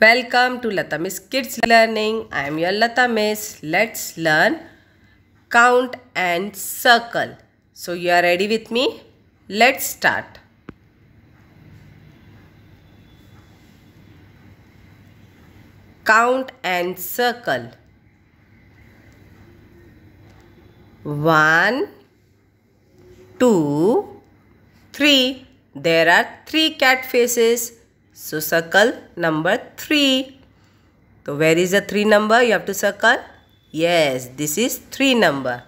Welcome to Lata Miss Kids Learning. I am your Lata Miss. Let's learn count and circle. So you are ready with me? Let's start. Count and circle. One, two, three. There are three cat faces. So circle number 3. So where is the 3 number? You have to circle. Yes, this is 3 number.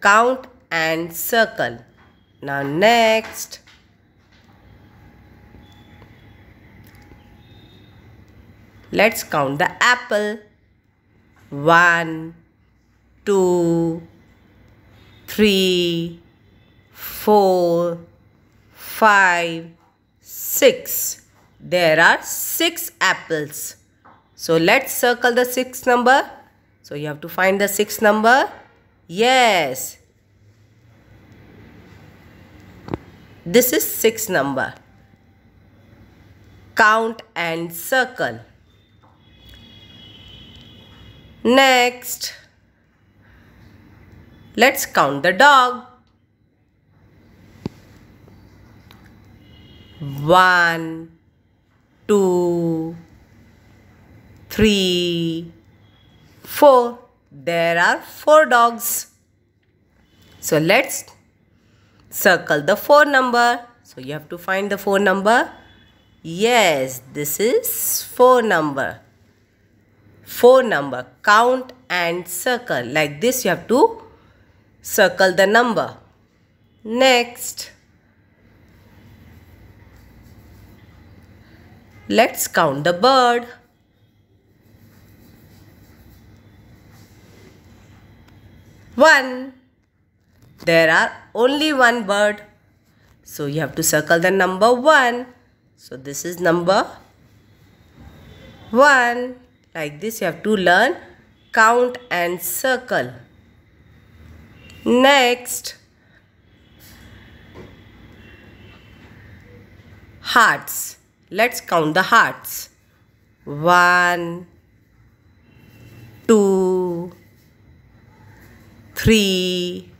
Count and circle. Now next. Let's count the apple. One, two, three, four, five, six. There are six apples. So let's circle the sixth number. So you have to find the sixth number. Yes. This is six number. Count and circle. Next. Let's count the dog. One two, three, four. There are four dogs. So let's circle the four number. So you have to find the four number. Yes, this is four number. Four number. Count and circle. Like this you have to circle the number. Next. Let's count the bird. One. There are only one bird. So you have to circle the number one. So this is number one. Like this you have to learn count and circle. Next. Hearts. Let's count the hearts. One, two, three,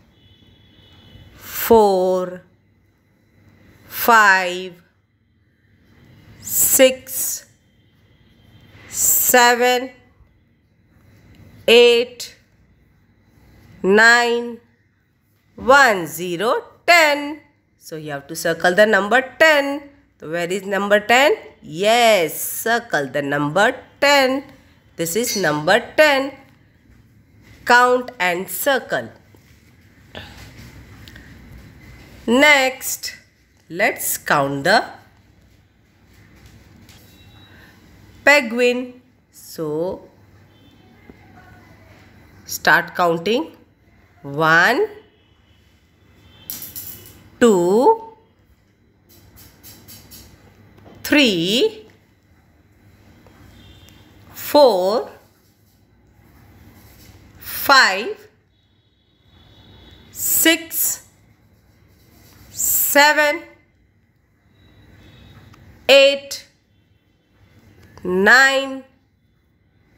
four, five, six, seven, eight, nine, one, zero, ten. So you have to circle the number ten. So where is number 10? Yes, circle the number 10. This is number 10. Count and circle. Next, let's count the penguin. So, start counting. One, three, four, five, six, seven, eight, nine,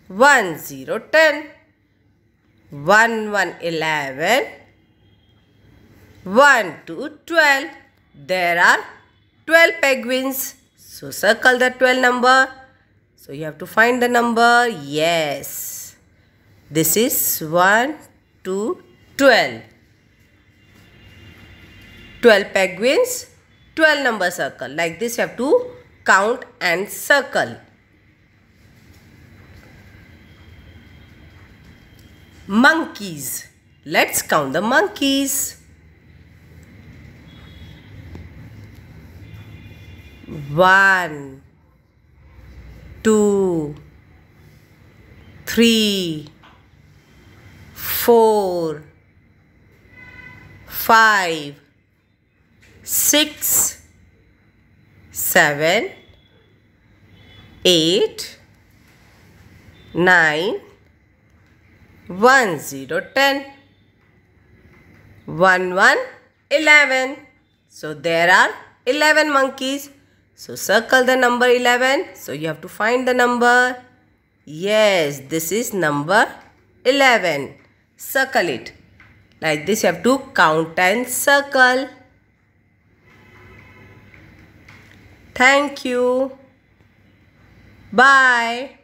one zero ten, one one eleven, one two twelve. There are twelve penguins. So circle the 12 number. So you have to find the number. Yes. This is 1, 2, 12. 12 penguins, 12 number circle. Like this you have to count and circle. Monkeys. Let's count the monkeys. One, two, three, four, five, six, seven, eight, nine, one, zero, ten, one, one, eleven. So there are eleven monkeys. So circle the number 11. So you have to find the number. Yes, this is number 11. Circle it. Like this you have to count and circle. Thank you. Bye.